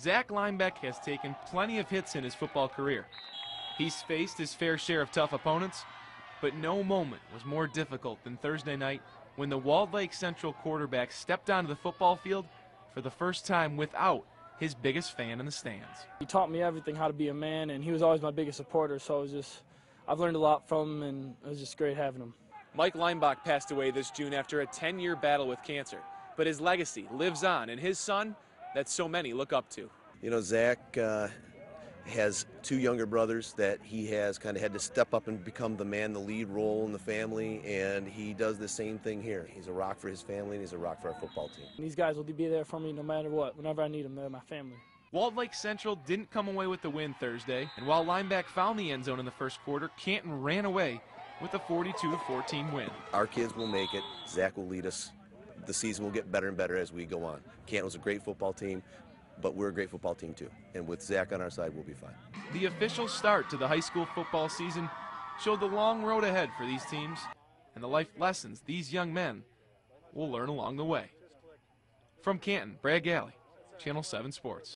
Zach Leimbach has taken plenty of hits in his football career. He's faced his fair share of tough opponents, but no moment was more difficult than Thursday night when the Walled Lake Central quarterback stepped onto the football field for the first time without his biggest fan in the stands. He taught me everything how to be a man, and he was always my biggest supporter. So it was just, I've learned a lot from him, and it was just great having him. Mike Leimbach passed away this June after a 10-year battle with cancer, but his legacy lives on, and his son that so many look up to. You know, Zach uh, has two younger brothers that he has kind of had to step up and become the man, the lead role in the family, and he does the same thing here. He's a rock for his family, and he's a rock for our football team. And these guys will be there for me no matter what. Whenever I need them, they're my family. Walled Lake Central didn't come away with the win Thursday, and while Leimbach found the end zone in the first quarter, Canton ran away with a 42-14 win. Our kids will make it. Zach will lead us. The season will get better and better as we go on. Canton's a great football team, but we're a great football team too. And with Zach on our side, we'll be fine. The official start to the high school football season showed the long road ahead for these teams and the life lessons these young men will learn along the way. From Canton, Brad Galli, Channel 7 Sports.